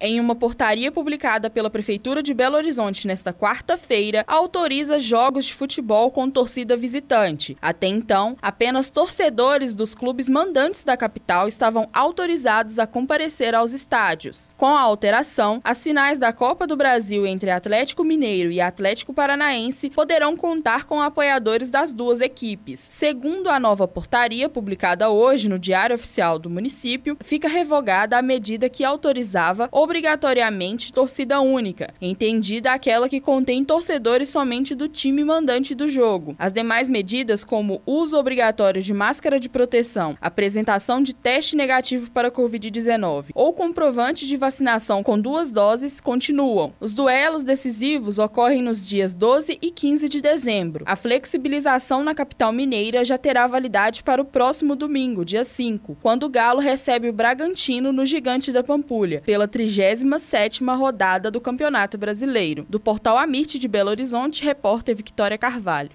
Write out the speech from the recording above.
em uma portaria publicada pela Prefeitura de Belo Horizonte nesta quarta-feira, autoriza jogos de futebol com torcida visitante. Até então, apenas torcedores dos clubes mandantes da capital estavam autorizados a comparecer aos estádios. Com a alteração, as finais da Copa do Brasil entre Atlético Mineiro e Atlético Paranaense poderão contar com apoiadores das duas equipes. Segundo a nova portaria publicada hoje no Diário Oficial do município, fica revogada a medida que autorizava obrigatoriamente torcida única, entendida aquela que contém torcedores somente do time mandante do jogo. As demais medidas, como uso obrigatório de máscara de proteção, apresentação de teste negativo para Covid-19 ou comprovante de vacinação com duas doses, continuam. Os duelos decisivos ocorrem nos dias 12 e 15 de dezembro. A flexibilização na capital mineira já terá validade para o próximo domingo, dia 5, quando o Galo recebe o Bragantino no Gigante da Pampulha, pela 30 37ª rodada do Campeonato Brasileiro. Do portal Amit de Belo Horizonte, repórter Victoria Carvalho.